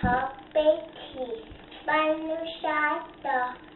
puppy teeth. Bunny shot the